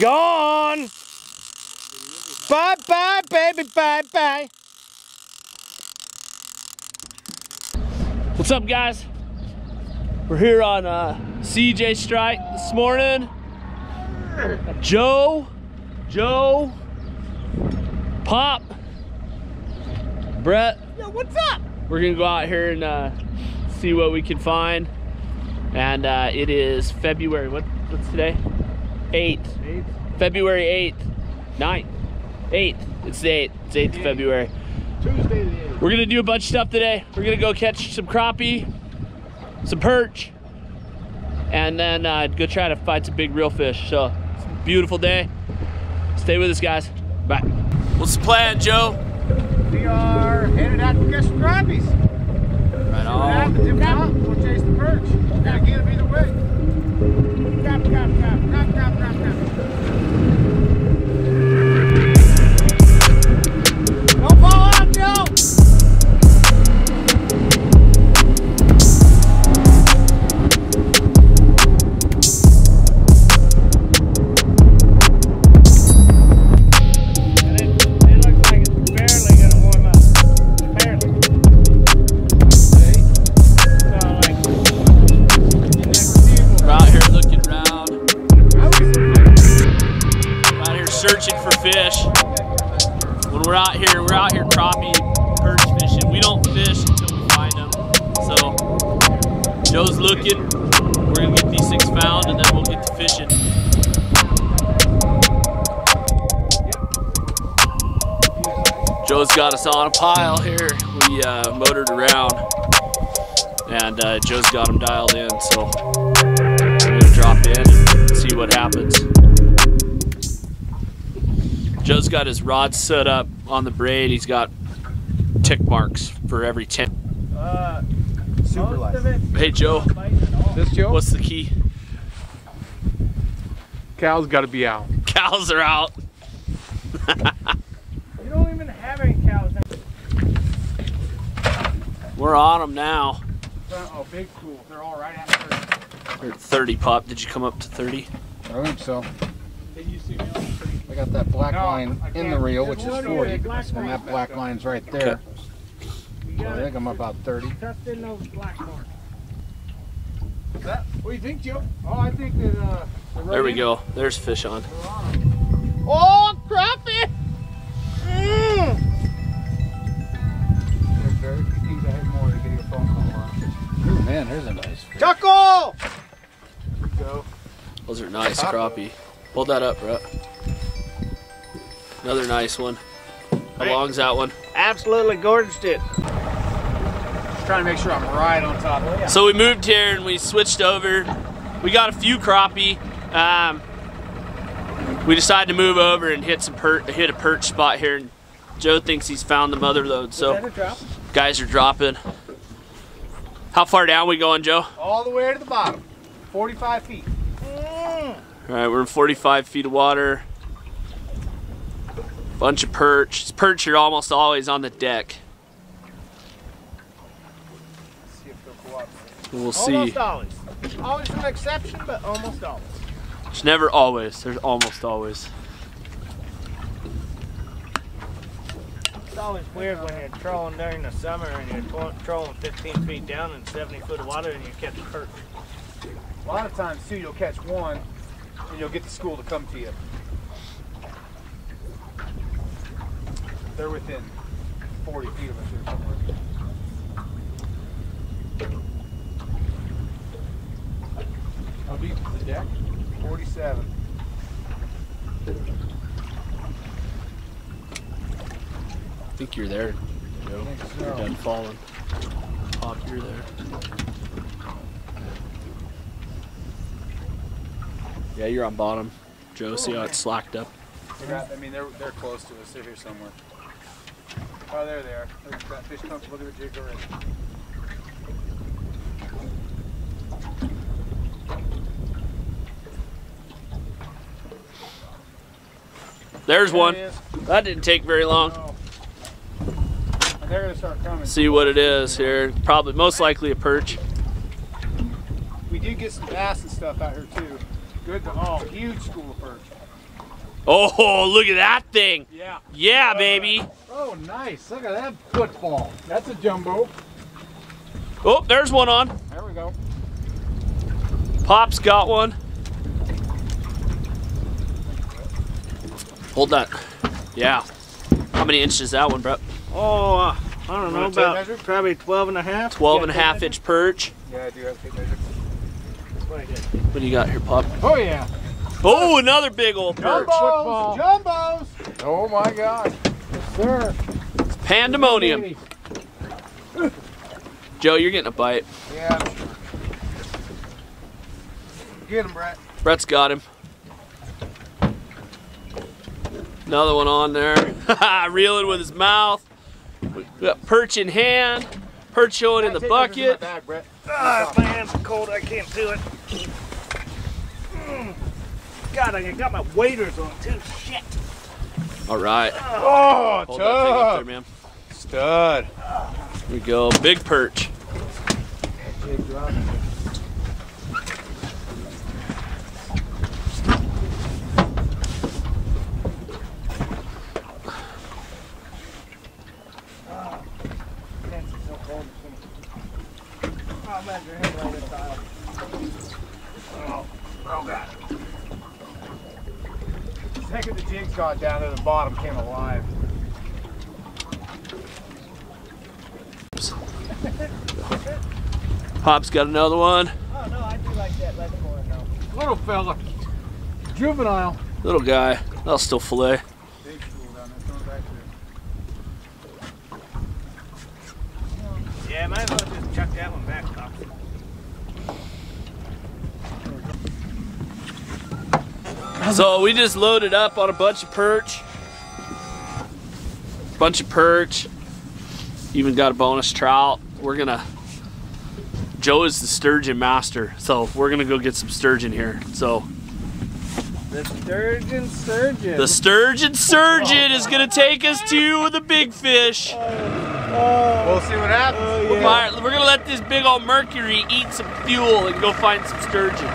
Gone. Bye bye, baby, bye bye. What's up, guys? We're here on uh, CJ Strike this morning. Joe, Joe, Pop, Brett. Yo, what's up? We're gonna go out here and uh, see what we can find. And uh, it is February. What? What's today? Eighth. February eighth. 9th. Eighth. It's the eighth. It's eighth of February. Tuesday the 8th. We're gonna do a bunch of stuff today. We're gonna go catch some crappie, some perch, and then uh, go try to find some big real fish. So, it's a beautiful day. Stay with us, guys. Bye. What's the plan, Joe? We are headed out to catch some crappies. Right What chase the perch. Gotta get them either way. Crap, crap, crap, crap, crap, crap, crap. His rod set up on the braid. He's got tick marks for every 10. Uh, Super light. Hey, Joe, bites at all. This Joe? what's the key? Cow's gotta be out. Cows are out. You don't even have any cows. We're on them now. Oh, big school. They're all right after. We're at 30 pop. Did you come up to 30? I think so. Did you see me on the tree? I got that black No, line in the reel, which is 40. over black And that black line's right there. You So I think I'm about 30. Tucked in those black marks. That, what do you think, Joe? Oh, I think that, uh. they're There we go. There's fish on. Oh, crappie! Mm. There's very few things I hate more than getting a phone call on. Ooh, man, there's a nice fish. Chuckle! Go. Those are nice crappie. Hold that up, Brett. Another nice one. How Hey. long's that one? Absolutely gorged it. Just trying to make sure I'm right on top of it. So we moved here and we switched over. We got a few crappie. Um, we decided to move over and hit some per- hit a perch spot here. And Joe thinks he's found the mother lode. So that a drop? guys are dropping. How far down we going, Joe? All the way to the bottom. 45 feet. Mm. All right, we're in 45 feet of water. Bunch of perch. Perch are almost always on the deck. See if they'll cooperate. We'll see. Almost always. Always an exception, but almost always. It's never always. There's almost always. It's always weird when you're trolling during the summer and you're trolling 15 feet down in 70 foot of water and you catch a perch. A lot of times, too, you'll catch one and you'll get the school to come to you. They're within 40 feet of us here somewhere. How deep is the deck? 47. I think you're there, Joe. I think You're so. done falling. Pop, you're there. Yeah, you're on bottom. Joe, see how it's slacked up? I mean, they're, they're close to us. They're here somewhere. Oh, there they are. There's that fish comfortable. Look at the jig already. There's one. There is. That didn't take very long. Oh. They're gonna start coming. See what it is here. Probably, most likely a perch. We did get some bass and stuff out here too. Good to all. Huge school of perch. Oh, look at that thing. Yeah. Yeah, baby. Oh, nice. Look at that football. That's a jumbo. Oh, there's one on. There we go. Pop's got one. Hold that. Yeah. How many inches is that one, bro? Oh, uh, I don't know, Want a tape about probably 12 and a half. 12 and a Yeah, half inch perch. Yeah, I do have to take measure. What is it? What do you got here, Pop? Oh, yeah. Oh, another big old perch. Football. Jumbos! Oh, my God. Sir. Pandemonium. Joe, you're getting a bite. Yeah, I'm sure. Get him, Brett. Brett's got him. Another one on there. Reeling with his mouth. We got perch in hand. Perch showing in the bucket. bag, Brett. Ah, my hands are cold. I can't do it. Mm. God, I got my waders on too. Shit. All right. Oh, Hold that thing up there, man. Stud. Here we go. Big perch. Hands are so cold. Oh, I'm at your head like this aisle. Oh, oh God. The second the jig's got down there, the bottom came alive. Pop's got another one. Oh, no, I do like that leather more, no. Little fella. Juvenile. Little guy. That'll still fillet. Big school down there, coming back there. Yeah, might as well just chuck that one back, Pop. So we just loaded up on a bunch of perch. Bunch of perch. Even got a bonus trout. We're gonna. Joe is the sturgeon master, so we're gonna go get some sturgeon here. So The sturgeon surgeon. the sturgeon surgeon is gonna take us to the big fish. Oh, oh. We'll see what happens. Oh, We're, we're gonna let this big old Mercury eat some fuel and go find some sturgeon.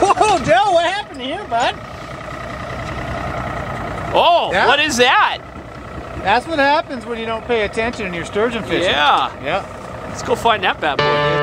Whoa, Joe, what happened to here, bud? Oh, Yeah? what is that? That's what happens when you don't pay attention and you're sturgeon fishing. Yeah, Yeah. let's go find that bad boy.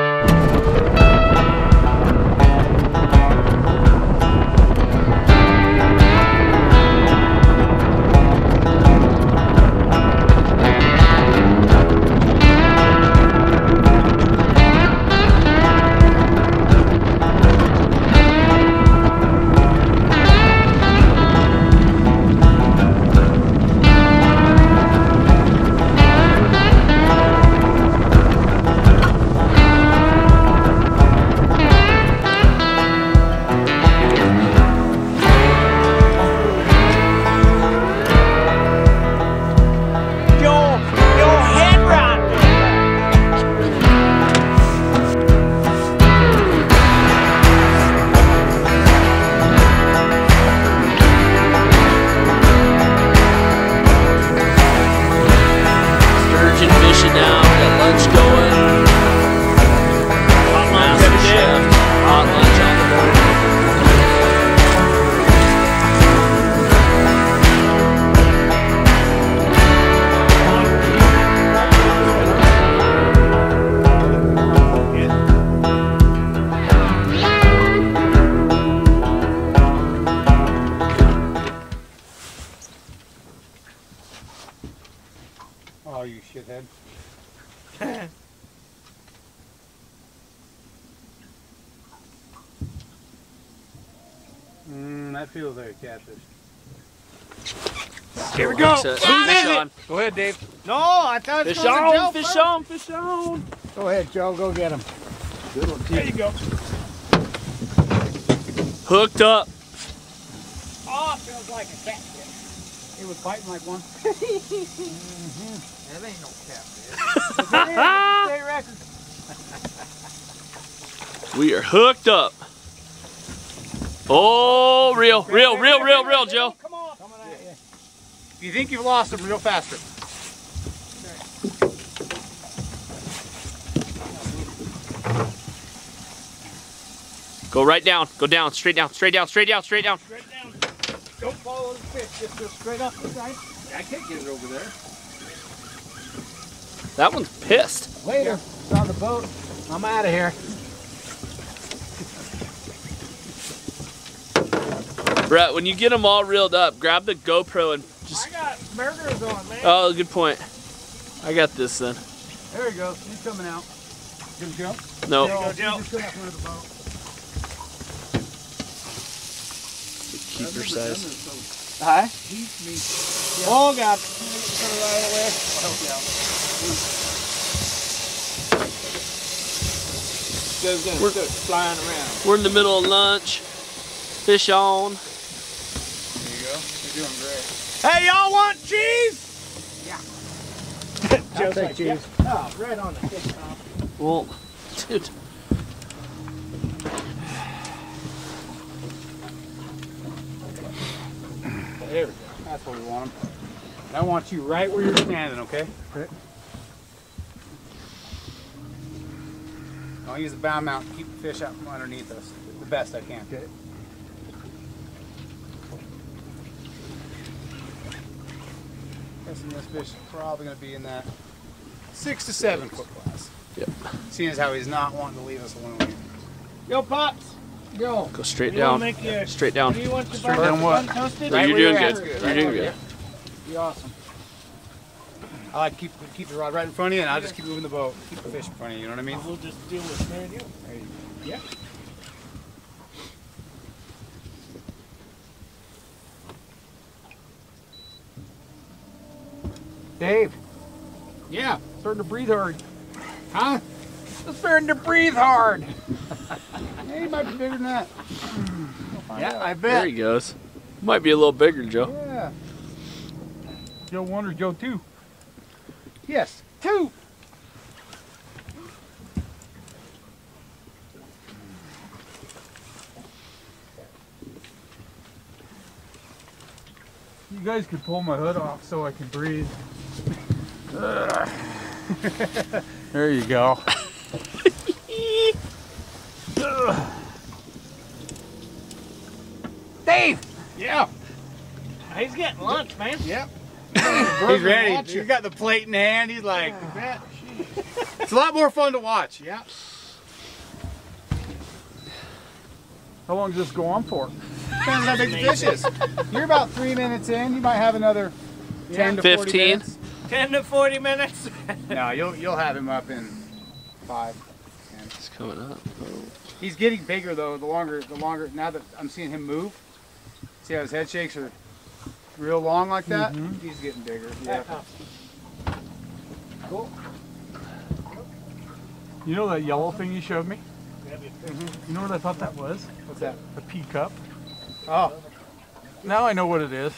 First. on. Fish on. Go ahead, Joe. Go get him. There you go. Hooked up. Oh, it feels like a catfish. He was biting like one. That ain't no catfish. State record. We are hooked up. Oh, reel, reel, reel, reel, reel, Joe. Come on. Coming at you. If you think you've lost him, reel faster. Go right down. Go down. Straight down. Straight down. Straight down. Straight down. Straight down. Don't follow the fish. Just go straight up the side. I can't get it over there. That one's pissed. Later. It's on the boat. I'm out of here. Brett, when you get them all reeled up, grab the GoPro and just. I got burgers on, man. Oh, good point. I got this then. there he goes. He's coming out. Gonna jump? No. No, go, he's Joe. just going up under the boat. Keeper size. Hi. He's me. Oh, God. Put it right away. I'll help you out. Joe's gonna We're- start flying around. We're in the middle of lunch. Fish on. There you go. You're doing great. Hey, y'all want cheese? Yeah. Joe's take like, cheese. "Yep." Oh, right on the fish top. Well, dude. There we go. That's what we want them. I want you right where you're standing, okay? Okay. I'll use the bow mount to keep the fish out from underneath us the best I can. Okay. Guessing this fish is probably going to be in that six to seven foot class. Yep. Seeing as how he's not wanting to leave us alone. Yo, Pops. Yo. Go straight You down. make your- Straight down. Do you want your Straight down what? untoasted? Right you're doing good. is You're doing good. Be awesome. I like keep keep the rod right in front of you, and I'll just keep moving the boat. Keep the fish in front of you. You know what I mean? We'll just deal with me you. There you go. Yeah. Dave. Yeah. Starting to breathe hard. Huh? It's starting to breathe hard. Yeah, he might be bigger than that. Hmm. Yeah, I bet. There he goes. Might be a little bigger, Joe. Yeah. Joe one or Joe two? Yes. Two. You guys could pull my hood off so I can breathe. There you go. Dave. Yeah. He's getting lunch, man. Yep. He's ready. He's got the plate in hand. He's like, it's a lot more fun to watch. Yeah. How long does this go on for? Depends on how big the fish is. You're about three minutes in. You might have another 10 to 40 15. minutes. 10 to 40 minutes. No, you'll you'll have him up in five. It's coming up. He's getting bigger though. The longer, the longer. Now that I'm seeing him move, see how his head shakes are real long like that. He's getting bigger. Yeah. Cool. You know that yellow thing you showed me? Mm -hmm. You know what I thought that was? What's that? A pea cup. Oh, Now I know what it is.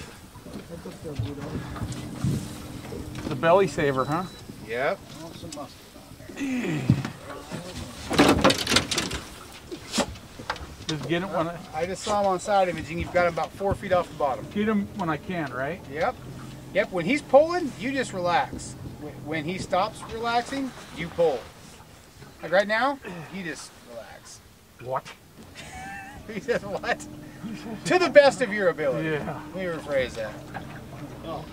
The belly saver, huh? yep. Just get it when I I just saw him on side imaging. You've got him about four feet off the bottom. get him when I can, right? Yep. Yep. When he's pulling, you just relax. When he stops relaxing, you pull. Like right now, you just relax. What? He says what? to the best of your ability. Yeah. Let me rephrase that. Oh,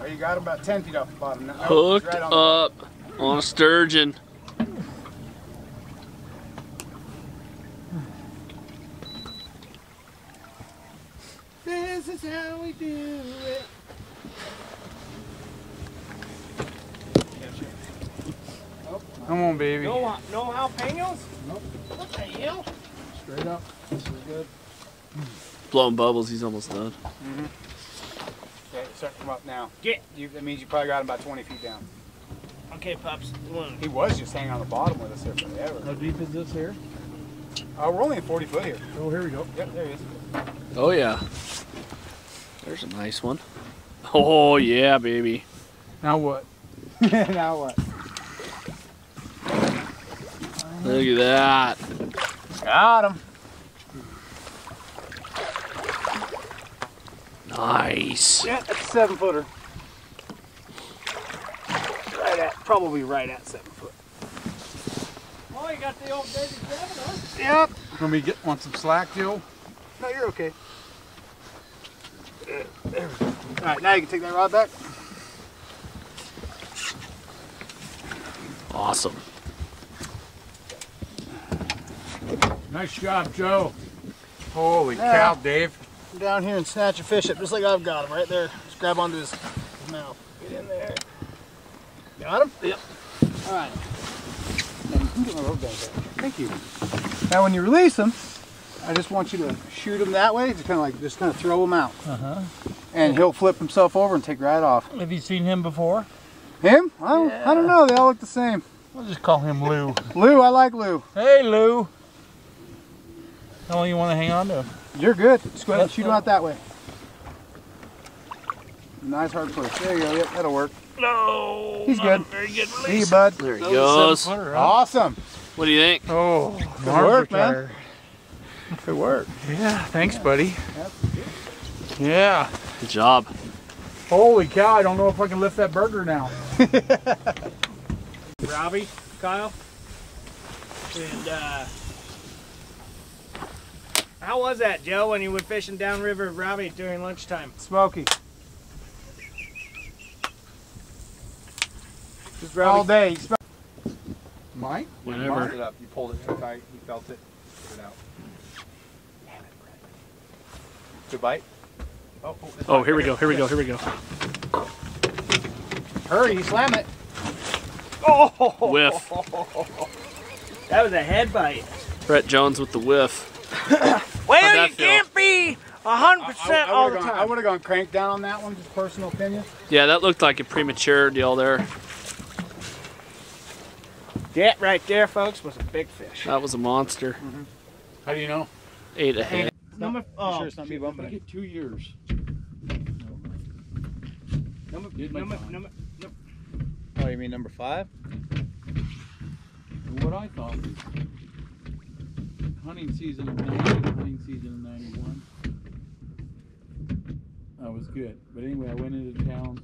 Oh, you got him about 10 feet off the bottom. now. Oh, Hooked right on the- up on a sturgeon. This is how we do it. Come on, baby. No, uh, no jalapenos? Nope. What the hell? Straight up. This is good. Blowing bubbles. He's almost done. Okay, start to come up now. Get. You, that means you probably got him about 20 feet down. Okay, Pops. One. He was just hanging on the bottom with us here forever. How deep is this here? Uh, we're only at 40 foot here. Oh, here we go. Yep, there he is. Oh yeah. There's a nice one. Oh yeah, baby. Now what? now what? Look at that. Got him. Nice. Yeah, that's a seven footer. Right at, probably right at seven foot. Oh, you got the old baby seven, huh? Yep. When we get want some slack, Joe? No, you're okay. There we go. All right, now you can take that rod back. Awesome. Nice job, Joe. Holy Yeah. cow, Dave. Come down here and snatch a fish up just like I've got him right there. Just grab onto his, his mouth. Get in there. Got him? Yep. All right. Now you can get my rope down there. Thank you. Now when you release them, I just want you to shoot him that way. Just kind of like just kind of throw him out, Uh-huh. and he'll flip himself over and take right off. Have you seen him before? Him? Well, I don't know. They all look the same. We'll just call him Lou. Lou, I like Lou. hey, Lou. How long you want to hang on to him? You're good. Just go ahead and shoot him out that way. Nice hard push. There you go. Yep, that'll work. No. He's good. Very good See you, bud. There he goes. Awesome. What do you think? Oh, Good work, man. Good work. Yeah, thanks, buddy. Yeah. Good job. Holy cow, I don't know if I can lift that burger now. Robbie, Kyle. And uh how was that, Joe, when you went fishing downriver with Robbie during lunchtime? Smoky. Just All day. Mike? Whatever. it up. You pulled it too tight. You felt it. Get it out. Good bite? Oh, oh, it's Oh, not here we go. Here we go. Here we go. Hurry, slam it. Oh, Whiff. that was a head bite. Brett Jones with the whiff. Well, you feel? can't be hundred percent all the would've gone, I would have gone crank down on that one, just personal opinion. Yeah, that looked like a premature deal there. That right there, folks, was a big fish. That was a monster. Mm-hmm. How do you know? Eight ahead. Number, You oh, sure it's not me I bumping it? get two years. number, Did my number, number, Oh, you mean number five? What I thought was hunting season of 90, hunting season of 91. That was good. But anyway, I went into town.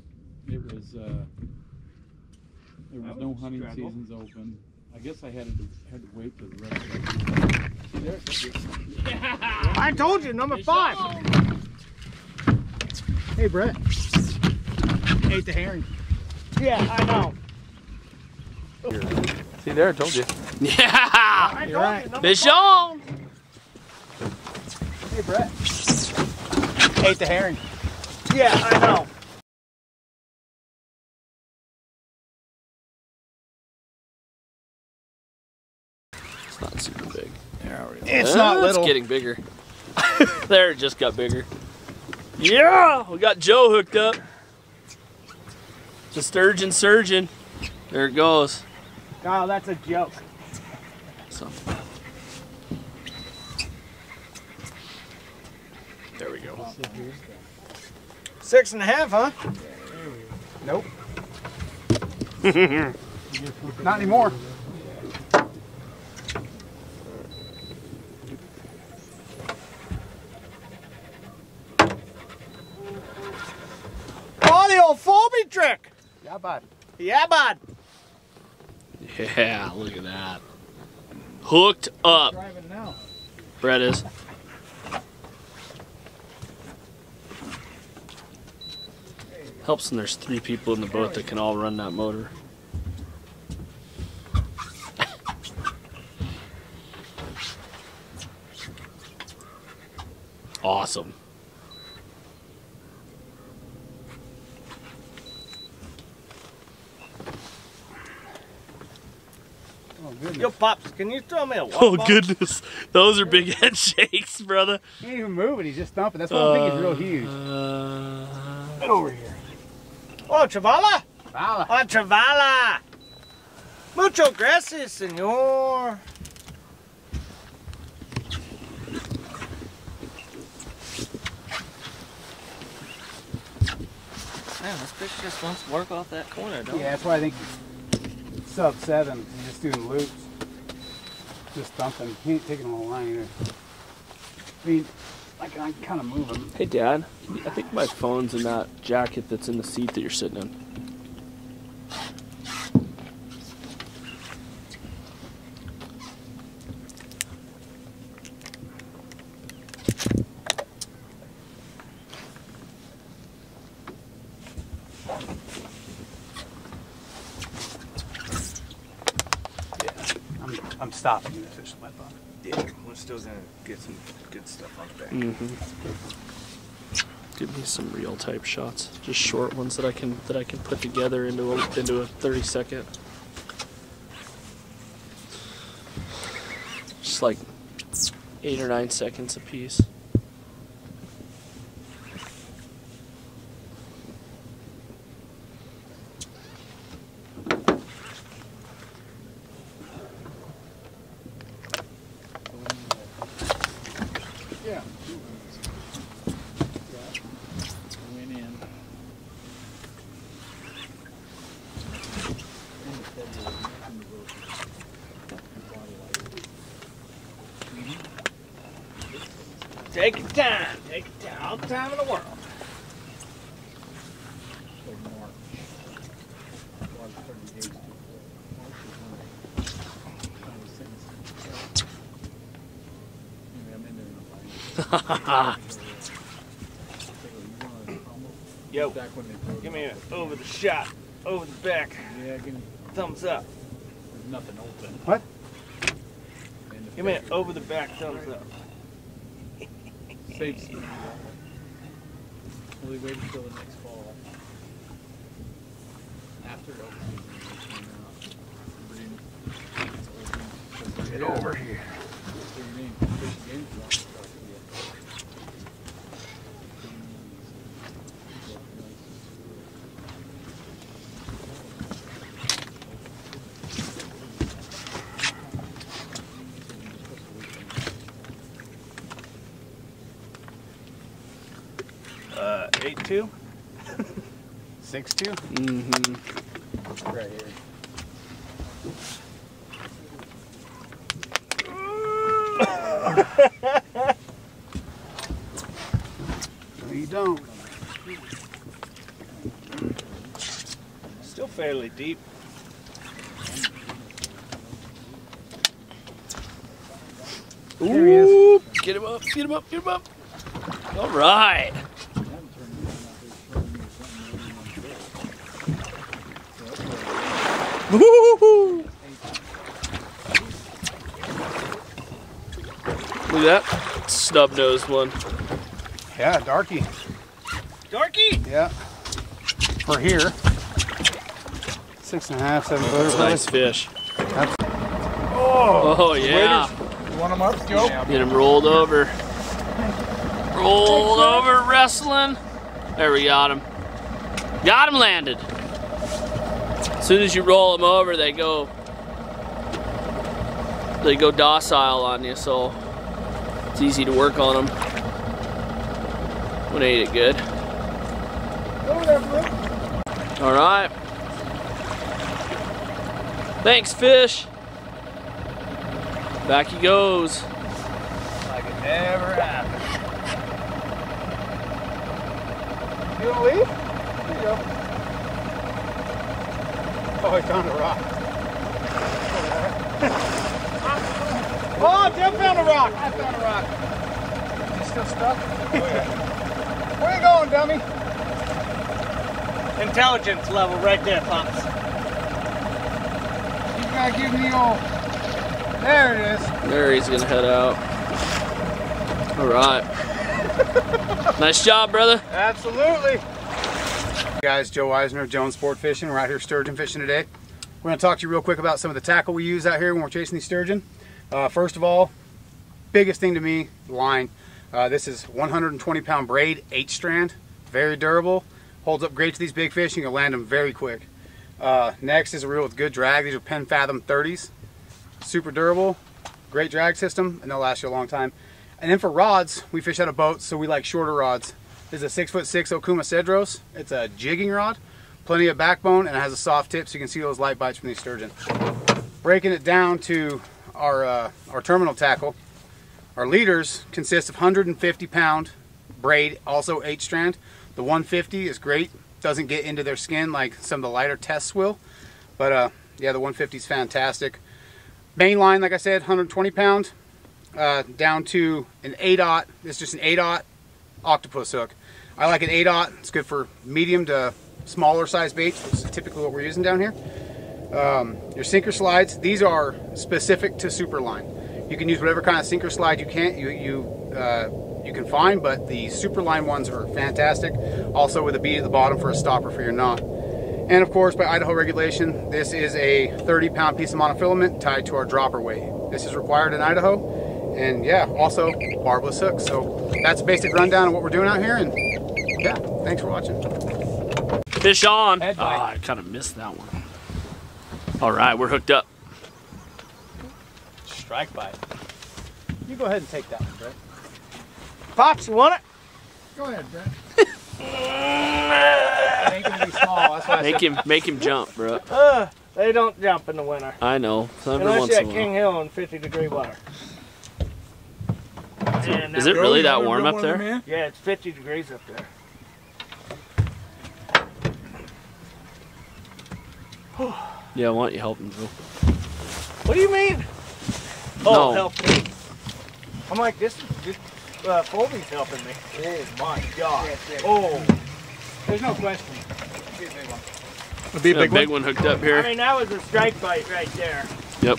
It was, uh, there was That no hunting struggle. seasons open. I guess I had to, had to wait for the rest of the See there? I told you, number five. Hey, Brett. Ate the herring. Yeah, I know. See there, I told you. Yeah! Told right. Fish on! Hey, Brett. Ate the herring. Yeah, I know. It's not super big. It's not little. It's getting bigger. there, it just got bigger. Yeah! We got Joe hooked up. The sturgeon surgeon. There it goes. Kyle, that's a joke. So. There we go. Six and a half, huh? Nope. Not anymore. Oh, the old Folby trick. Yeah, bud. Yeah, bud. Yeah, look at that. Hooked up. Brett is. Helps when there's three people in the boat that can all run that motor. Awesome. Goodness. Yo, Pops, can you throw me a walk Oh ball? goodness, those are big head shakes, brother. He ain't even moving. He's just thumping. That's why I think he's real huge. Uh, Get over here. Oh, Travala. Fala. Oh, Travala. Mucho gracias, senor. Man, this fish just wants to work off that corner, don't Yeah, that's why I think sub seven. He's just doing loops. Just thumping. He ain't taking a whole line either. I mean, I can, I can kind of move him. Hey, Dad. I think my phone's in that jacket that's in the seat that you're sitting in. stopping you to fish the wet bottom. Yeah, we're still gonna get some good stuff on the back. Mm-hmm. Give me some real type shots, just short ones that I can that I can put together into a into a thirty second. Just like eight or nine seconds a piece. Yeah. Went in. Take your time. Take your time. All the time in the world. Yo, give me an over the shot, over the back, Yeah, give me, thumbs up. there's nothing open. What? And the Give me an fish over the back thumbs up. are Safe speed. Will we wait until the next fall? After elk season, we came out. Bring- it's open. Get over here. What's your name? Fish and Game Club. Uh, eight two. Six two. Mm-hmm. Right here. no, you don't. Still fairly deep. There he is. Ooh, get him up, get him up, get him up. All right. Look at that snub nosed one. Yeah, darky. Darky. Yeah. For here. Six and a half, seven oh, footer. probably. Nice fish. Oh, Oh yeah. you want them up, Joe? Get him rolled over. Rolled over, wrestling. There we got him. Got him landed. As soon as you roll them over, they go. They go docile on you, so it's easy to work on them. When ate it good. Over there, Blue. All right. Thanks, fish. Back he goes. Like it never happened. You want to leave? Here you go. Oh, I found a rock. oh, Jim found a rock. I found a rock. You still stuck? Where you going, dummy? Intelligence level right there, Pops. You gotta give me all. There it is. There he's gonna head out. All right. nice job, brother. Absolutely. Guys, Joe Eisner, Jones Sport Fishing. We're out here sturgeon fishing today. We're going to talk to you real quick about some of the tackle we use out here when we're chasing these sturgeon. Uh, first of all, biggest thing to me, line. Uh, this is 120 pound braid, 8 strand, very durable, holds up great to these big fish. You can land them very quick. Uh, next is a reel with good drag. These are Penn Fathom 30s, super durable, great drag system, and they'll last you a long time. And then for rods, we fish out of boats, so we like shorter rods. This is a six foot six Okuma Cedros. It's a jigging rod, plenty of backbone, and it has a soft tip, so you can see those light bites from these sturgeon. Breaking it down to our uh, our terminal tackle, our leaders consist of 150 pound braid, also eight strand. The 150 is great, doesn't get into their skin like some of the lighter tests will, but uh, yeah, the 150 is fantastic. Main line, like I said, 120 pound, uh, down to an 8 It's just an 8 octopus hook. I like an 8 It's good for medium to smaller size baits, is typically what we're using down here. Um, your sinker slides, these are specific to Superline. You can use whatever kind of sinker slide you can you you uh, you can find, but the Superline ones are fantastic. Also with a bead at the bottom for a stopper for your knot. And of course, by Idaho regulation, this is a 30 pound piece of monofilament tied to our dropper weight. This is required in Idaho. And yeah, also barbless hooks. So that's a basic rundown of what we're doing out here. And yeah, thanks for watching. Fish on. Head Ah. I kind of missed that one. All right, we're hooked up. Strike bite. You go ahead and take that one, Brett. Pops, you want it? Go ahead, Brett. it ain't be small. That's why I Make him, make him jump, bro. Uh, they don't jump in the winter. I know. Every Unless once you're in at. King Hill in 50 degree water. And Is it really that warm up there? Yeah, it's 50 degrees up there. Yeah, I don't you helping, him, Joe? What do you mean? Oh, No. help me. I'm like, this, this uh, Folby's helping me. Oh my God. Oh, There's no question. Be a big one. It'll be a Got big, a big one. one hooked up here. I mean, that was a strike bite right there. Yep.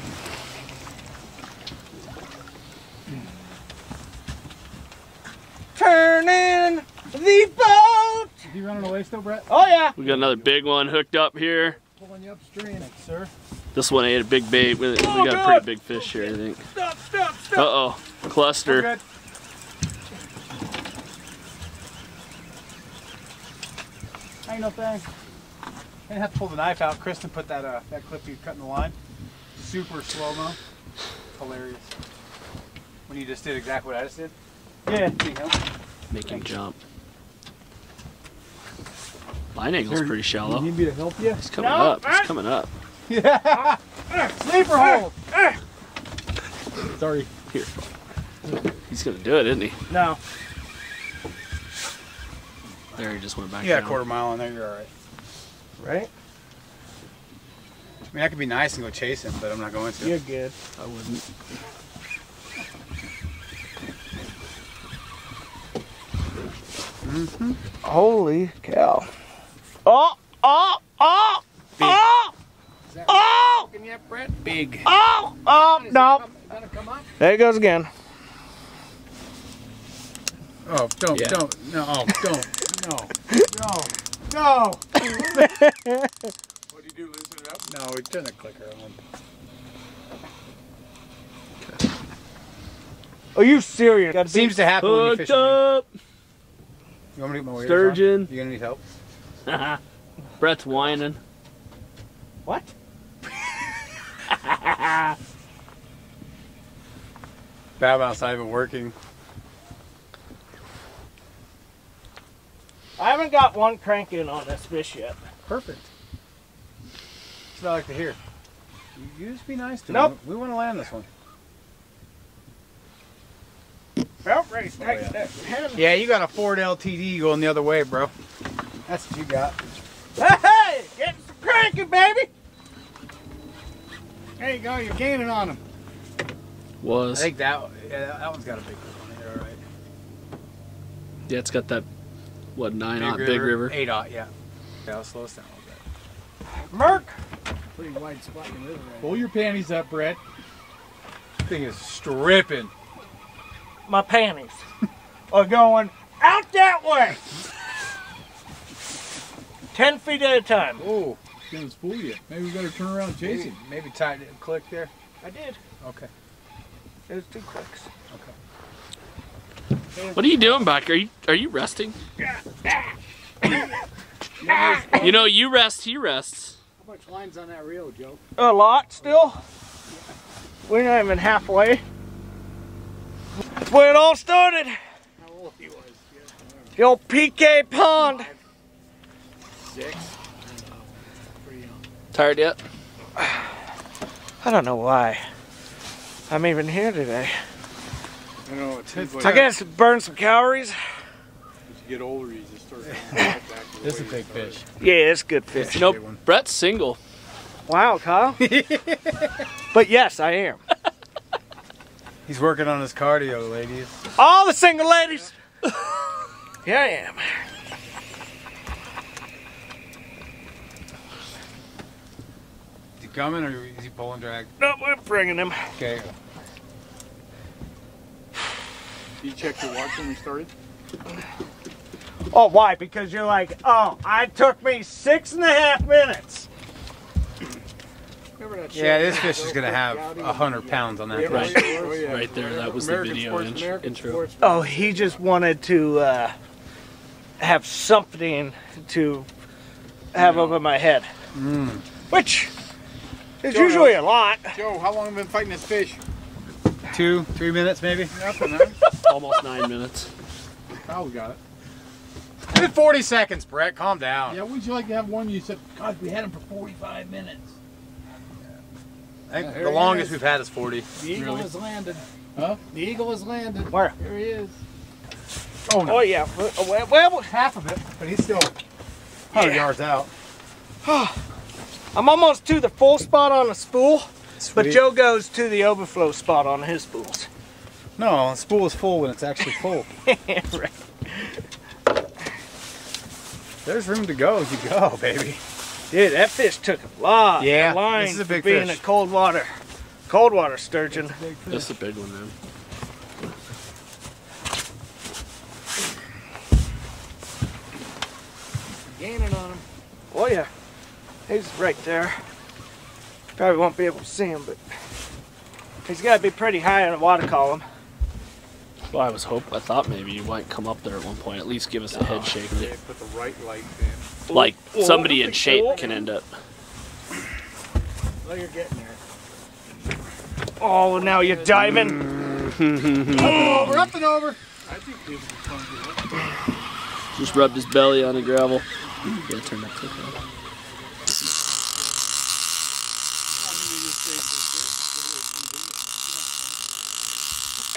Turn in the boat. Is he running away still, Brett? Oh yeah. We got another big one hooked up here. Pulling you upstream, sir. This one ate a big bait. We, we Oh, got a pretty big fish here, I think. Stop, stop, stop. Uh-oh, cluster. Good. Ain't no thing. Didn't have to pull the knife out. Kristen put that uh, that clip you cut in the line. Super slow mo. Hilarious. When you just did exactly what I just did. Yeah. Can you help? Make him jump. Line angle's pretty shallow. me to help you? He's coming No, up. He's coming up. Yeah. Sleeper hold. Sorry. Here. He's gonna do it, isn't he? No. There, he just went back Yeah, down. quarter mile in there. You're all right. Right? I mean, I could be nice and go chase him, but I'm not going to. You're good. I wouldn't. Mm-hmm. Holy cow. Oh, oh, oh, oh, oh, Big. oh, oh, oh, oh no. There he goes again. Oh, don't, Yeah. don't, no, oh, don't, no, no, no. what do you do? Loosen it up? No, we turn the clicker on. Are you serious? Gotta Seems to happen when you fish. with me. up. You want me to get my waders on? Sturgeon. You gonna need help? Brett's whining. What? Bab outside of it working. I haven't got one crank in on this fish yet. Perfect. That's what I like to hear. You, you just be nice to Nope. him. We want to land this one. Belt race, Oh, take yeah. that. Yeah, you got a Ford LTD going the other way, bro. That's what you got. Hey, getting some cranking, baby. There you go. You're gaining on him. Was. I think that yeah, that, that one's got a big one on it. All right. Yeah, it's got that, what, 9 aught Big River. Eight aught, yeah. Yeah, I'll slow us down a little bit. Merc. Pretty wide spot in the river. Right Pull your panties up, Brett. This thing is stripping. My panties are going out that way. Ten feet at a time. Oh, It's gonna spool you. Maybe we better turn around and chase maybe, him. maybe tight it click there. I did. Okay. It was two clicks. Okay. What are you doing back? Are you are you resting? You know, you rest, he rests. How much line's on that reel, Joe? A lot still. We're not even halfway. That's where it all started. How old he was? The old PK pond. Six. Tired yet? I don't know why. I'm even here today. I know it seems like I guess burn some calories. as you get older, you just start going back This is a big it was. fish. Yeah, it's good fish. You know, Brett's single. Wow, Kyle. but yes, I am. He's working on his cardio, ladies. All the single ladies. Here I am. Is he coming or is he pulling drag? No, we're bringing him. Okay. Did you checked your watch when we started? Oh, why? Because you're like, oh, I took me six and a half minutes. Remember that Yeah, this fish is gonna have a hundred pounds on that Right. fish. Oh, yeah. Right there, that was American the video sports, int- American intro. sports. Oh, he just wanted to uh, have something to have over my head. Which is Joe, usually a lot. Joe, how long have you been fighting this fish? Two, three minutes maybe? Nothing, huh? Almost nine minutes. Oh, we got it. It's been 40 seconds, Brett. Calm down. Yeah, wouldn't you like to have one you said, God, we had him for 45 minutes. I think Yeah, the longest is. we've had is 40. The eagle Really? has landed. Huh? The eagle has landed. Where? Here he is. Oh no. Oh, yeah. Well, uh, well, half of it, but he's still 100 Yeah. yards out. I'm almost to the full spot on the spool, but Joe goes to the overflow spot on his spools. No, the spool is full when it's actually full. right. There's room to go. As you go, baby. Dude, that fish took a lot Yeah, of lines this is a for big being fish. a cold water, cold water sturgeon. That's a big one, man. Gaining on him. Oh yeah, he's right there. Probably won't be able to see him, but he's got to be pretty high in the water column. Well, I was hope I thought maybe you might come up there at one point, at least give us a head shake. Yeah, Put the right light in. Like Oh, oh somebody in oh. shape can end up. Well, you're getting there. Oh, now you're diving. Oh, over, up and over. I think this fun to. Just rubbed his belly on the gravel. Yeah, turn that clip on.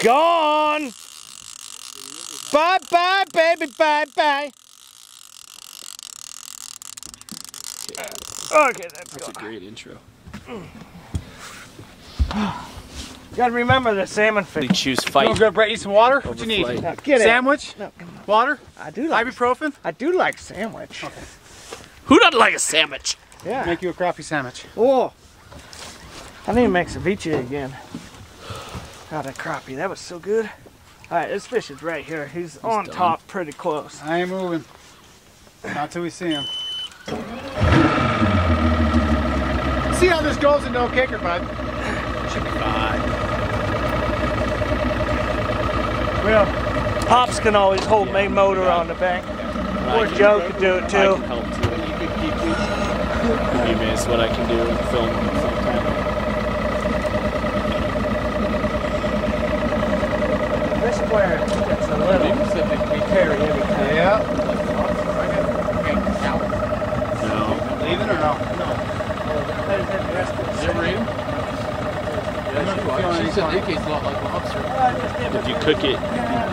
Gone. Bye bye, baby. Bye bye. Okay, that's That's a great intro. You Gotta remember the salmon fish. They fish. choose fight. good, Brett. Eat some water. What you need? Overflight. Now, get it. Sandwich? No, come on. Water? I do like. Ibuprofen? I do like sandwich. Who doesn't like a sandwich? Yeah. Make you a crappie sandwich. Oh. I need to make ceviche again. God, that crappie, that was so good. All right, this fish is right here. He's, on done. top, pretty close. I ain't moving. Not till we see him. See how this goes and no kicker, bud. Should be fine. Well, Pops can always hold main motor on the bank. Or Joe could do it I too. can help too. You'd be amazed what I can do in film sometime. This is where it's a little very heavy. Yeah. No. Leaving or no? You ever eat 'em? Yeah, she. She said they taste a lot like lobster. If you cook it,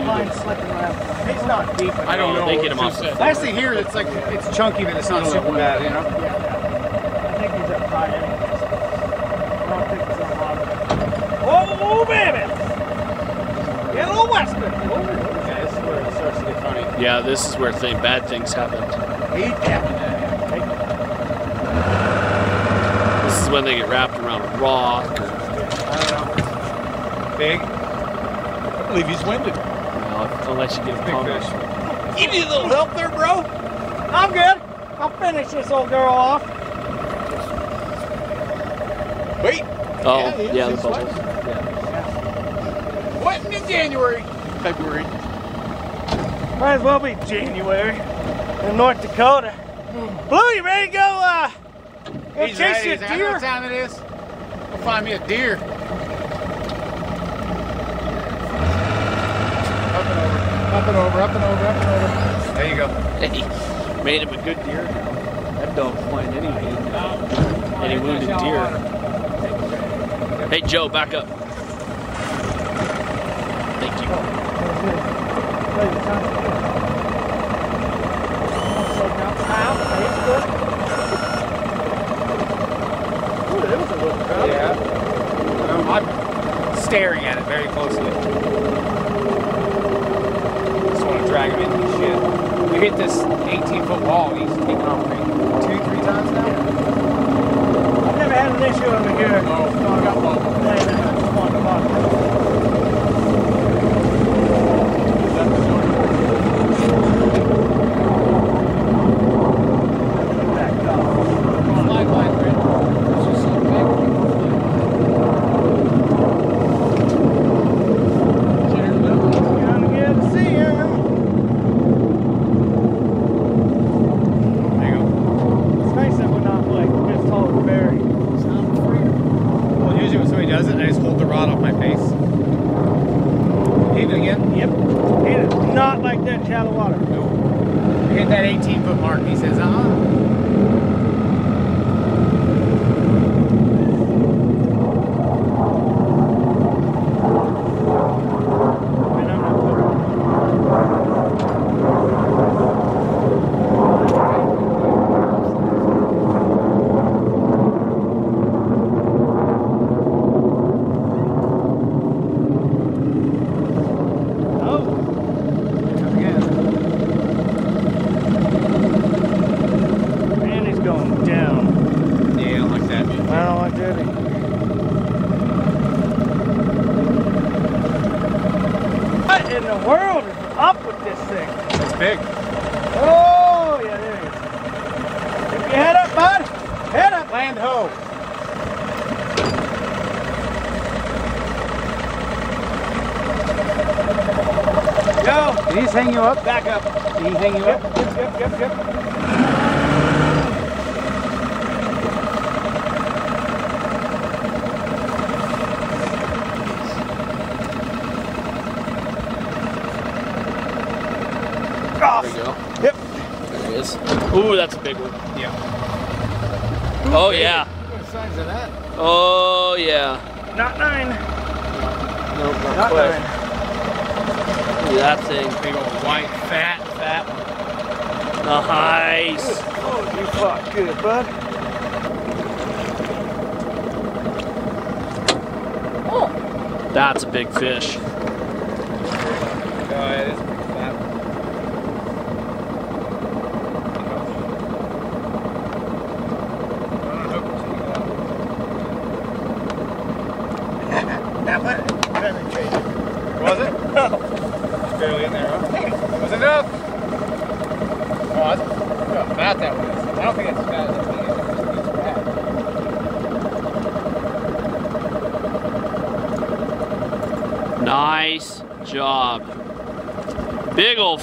Line slipping around. He's not deep. I don't know. they get them off. She said- I actually hear it's like it's chunky, but it's not super bad, you know. Yeah. I think he's up high anyways. I don't think it's on bottom. Oh, baby! Yellow Western. Okay, this is where it starts to get funny. Yeah, this is where thing, bad things happen. Eat that. This is when they get wrapped around a rock. Or, I don't know. Big. I believe he's winded. you know, unless you get Big pumped. fish. You need a little help there, bro? I'm good. I'll finish this old girl off. Wait. Oh, Yeah, yeah, yeah, the it's bubbles. What in January? February. Might as well be January in North Dakota. Blue, you ready to go, go He's chase ready. your He's- I know deer? what time it is. Go find me a deer. Up and over. Up and over. Up and over. Up and over. There you go. Hey, made him a good deer. That dog's fine anyway. Any wounded deer. Hey, Joe, back up. staring at it very closely. Just want to drag him into the shit. We hit this 18 foot wall he's taking off three, two, three times now? Yeah. I've never had an issue over here. Oh, I got one.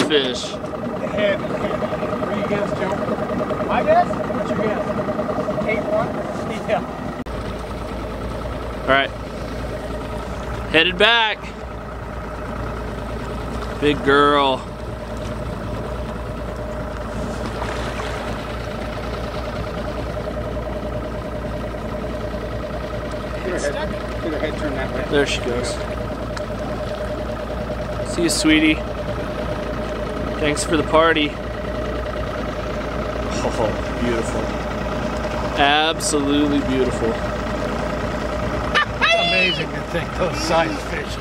fish? The heavy. What do you guess, Joe? My guess? What's your guess? Eight one? Yeah. All right. Headed back. Big girl. Her Head, turned that way there she goes. See you, sweetie. Thanks for the party. Oh, beautiful. Absolutely beautiful. Amazing to think those size fish